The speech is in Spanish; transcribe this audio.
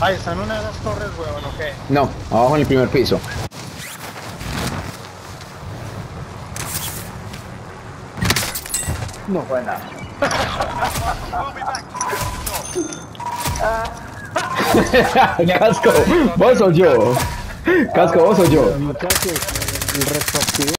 Ah, ¿está en una de las torres, weón, o qué? No, abajo en el primer piso. No fue nada. Casco, vos o yo. Casco, vos o yo.